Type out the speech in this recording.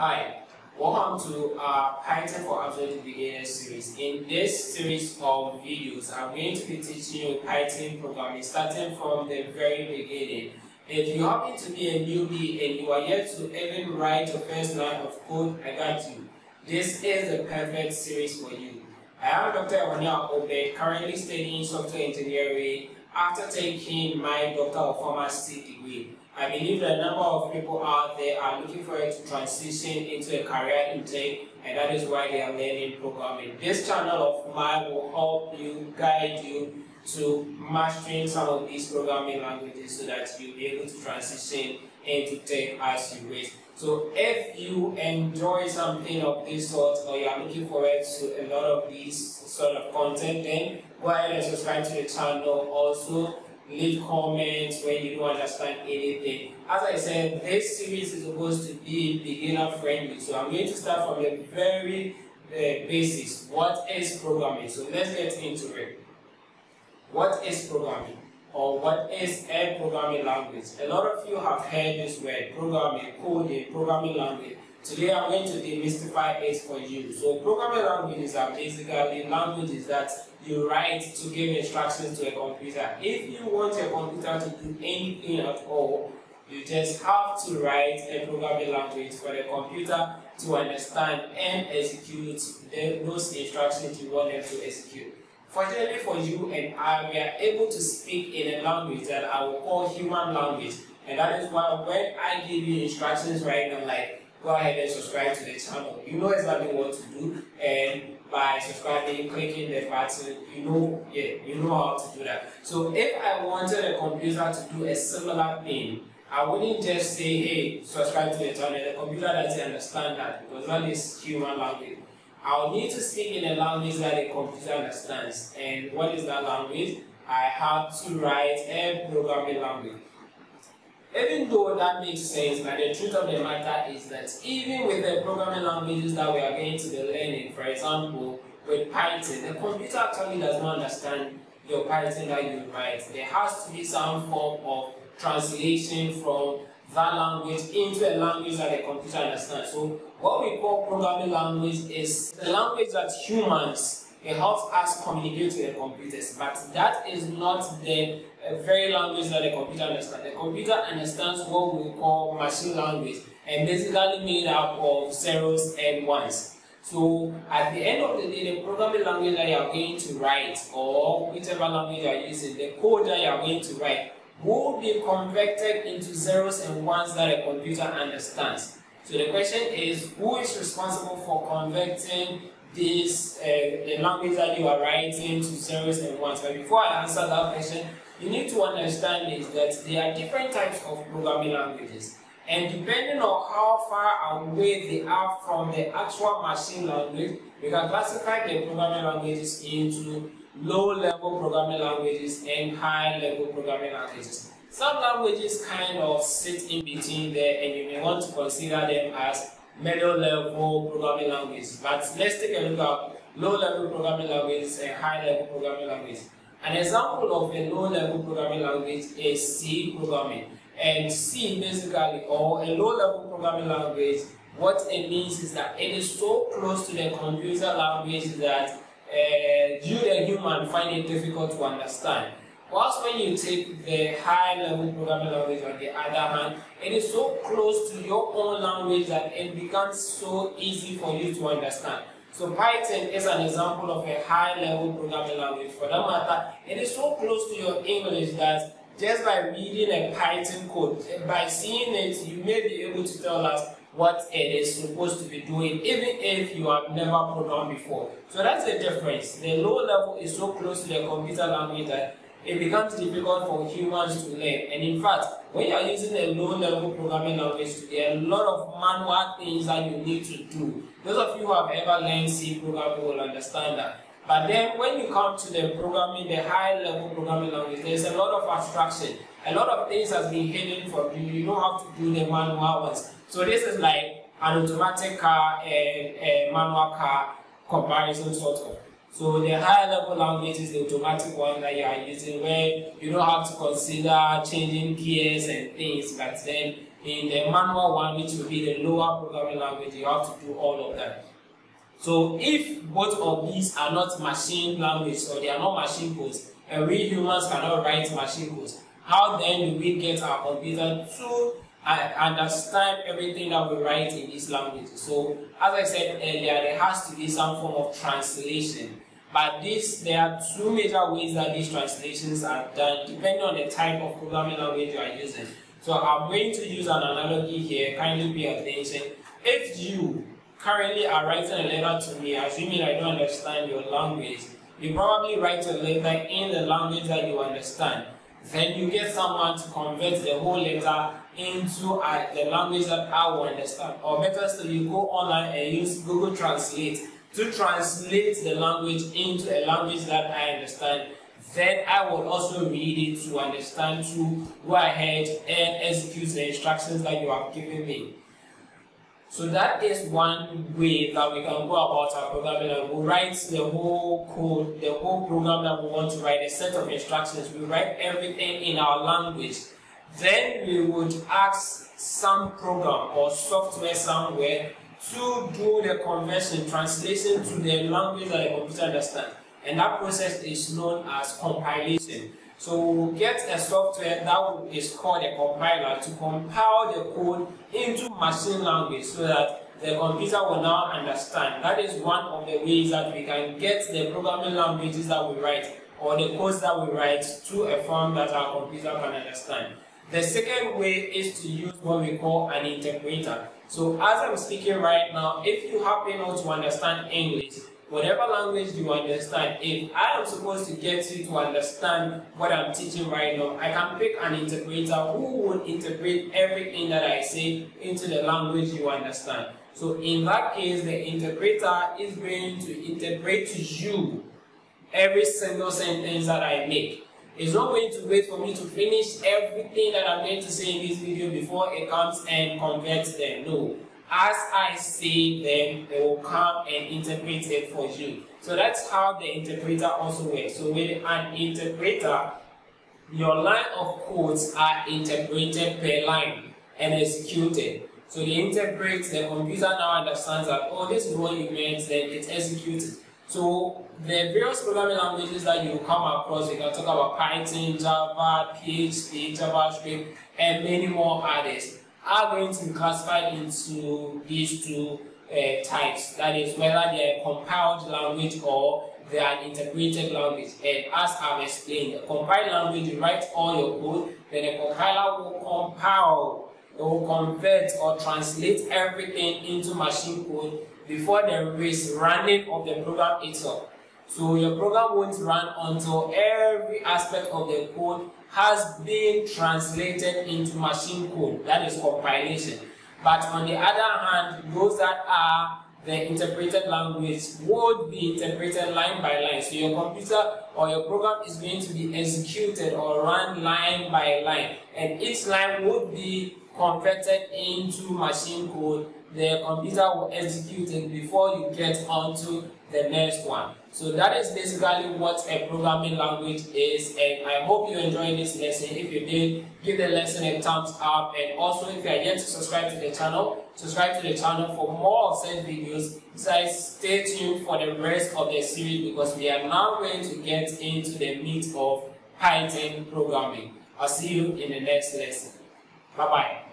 Hi, welcome to our Python for Absolute Beginners series. In this series of videos, I'm going to be teaching you Python programming starting from the very beginning. If you happen to be a newbie and you are yet to even write your first line of code, I got you. This is the perfect series for you. I am Dr. Ehoneah Obed, currently studying software engineering after taking my Doctor of Pharmacy degree. I believe that a number of people out there are looking for it to transition into a career intake and that is why they are learning programming. This channel of mine will help you, guide you to mastering some of these programming languages so that you'll be able to transition into tech as you wish. So if you enjoy something of this sort or you are looking forward to a lot of these sort of content, then go ahead and subscribe to the channel. Also, leave comments when you don't understand anything. As I said, this series is supposed to be beginner friendly, so I'm going to start from the very uh, basics. What is programming? So let's get into it. What is programming? Or what is a programming language? A lot of you have heard this word, programming, coding, programming language. Today I'm going to demystify it for you. So programming languages are basically languages that you write to give instructions to a computer. If you want a computer to do anything at all, you just have to write a programming language for the computer to understand and execute those instructions you want them to execute. Fortunately for you and I, we are able to speak in a language that I will call human language. And that is why when I give you instructions right now, like go ahead and subscribe to the channel. You know exactly what to do, and by subscribing, clicking the button, you know, yeah, you know how to do that. So if I wanted a computer to do a similar thing, I wouldn't just say, hey, subscribe to the channel. The computer doesn't understand that because that is human language. I'll need to speak in a language that the computer understands. And what is that language? I have to write a programming language. Even though that makes sense, but the truth of the matter is that even with the programming languages that we are going to be learning, for example, with Python, the computer actually does not understand your Python that you write. There has to be some form of translation from that language into a language that the computer understands. So what we call programming language is the language that humans it helps us communicate with the computers, but that is not the uh, very language that the computer understands. The computer understands what we call machine language, and basically made up of zeros and ones. So at the end of the day, the programming language that you are going to write, or whichever language you are using, the code that you are going to write, will be converted into zeros and ones that a computer understands. So the question is, who is responsible for converting this uh, the language that you are writing to zeros and ones? But before I answer that question, you need to understand is that there are different types of programming languages. And depending on how far away they are from the actual machine language, we can classify the programming languages into low-level programming languages and high-level programming languages. Some languages kind of sit in between there and you may want to consider them as middle-level programming languages. But let's take a look at low-level programming languages and high-level programming languages. An example of a low-level programming language is C programming. And C basically, or a low-level programming language, what it means is that it is so close to the computer language that uh, you the human find it difficult to understand. Whilst when you take the high level programming language on the other hand, it is so close to your own language that it becomes so easy for you to understand. So Python is an example of a high level programming language. For that matter, it is so close to your English that just by reading a Python code, by seeing it, you may be able to tell us what it is supposed to be doing, even if you have never programmed before. So that's the difference. The low level is so close to the computer language that it becomes difficult for humans to learn. And in fact, when you are using a low level programming language, there are a lot of manual things that you need to do. Those of you who have ever learned C programming will understand that. But then when you come to the programming, the high level programming language, there's a lot of abstraction. A lot of things has been hidden from you. You don't have to do the manual ones. So this is like an automatic car and a manual car comparison sort of. So the higher level language is the automatic one that you are using where you don't have to consider changing gears and things, but then In the manual one, which will be the lower programming language, you have to do all of that. So if both of these are not machine language or they are not machine codes, and we humans cannot write machine codes, how then do we get our computer to uh, understand everything that we write in this language? So as I said earlier, there has to be some form of translation. But this, there are two major ways that these translations are done, depending on the type of programming language you are using. So I'm going to use an analogy here, kindly pay attention. If you currently are writing a letter to me, assuming I don't understand your language, you probably write a letter in the language that you understand. Then you get someone to convert the whole letter into uh, the language that I will understand. Or better still, you go online and use Google Translate to translate the language into a language that I understand. Then I will also read it to understand to go ahead and execute the instructions that you have given me. So that is one way that we can go about our programming and we write the whole code, the whole program that we want to write, a set of instructions. We write everything in our language. Then we would ask some program or software somewhere to do the conversion, translation to the language that the computer understands. And that process is known as compilation. So we'll get a software that is called a compiler to compile the code into machine language so that the computer will now understand. That is one of the ways that we can get the programming languages that we write or the codes that we write to a form that our computer can understand. The second way is to use what we call an interpreter. So as I'm speaking right now, if you happen not to understand English, whatever language you understand, if I am supposed to get you to understand what I'm teaching right now, I can pick an interpreter who will interpret everything that I say into the language you understand. So in that case, the interpreter is going to interpret to you every single sentence that I make. It's not going to wait for me to finish everything that I'm going to say in this video before it comes and converts them. No as I say them, they will come and interpret it for you. So that's how the interpreter also works. So with an interpreter, your line of codes are interpreted per line and executed. So the interpret, the computer now understands that, oh, this is what you meant, then it's executed. So the various programming languages that you come across, you can talk about Python, Java, PHP, JavaScript, and many more others are going to be classified into these two uh, types. That is, whether they are compiled language or they are integrated language. And as I've explained, a compiled language, you write all your code, then a compiler will compile, it will convert or translate everything into machine code before there is running of the program itself. So your program won't run until every aspect of the code has been translated into machine code. That is compilation. But on the other hand, those that are the interpreted language would be interpreted line by line. So your computer or your program is going to be executed or run line by line. And each line would be converted into machine code. The computer will execute it before you get onto the next one. So that is basically what a programming language is and I hope you enjoyed this lesson. If you did, give the lesson a thumbs up and also if you are yet to subscribe to the channel, subscribe to the channel for more of such videos. Besides, stay tuned for the rest of the series because we are now going to get into the meat of Python programming. I'll see you in the next lesson. Bye-bye.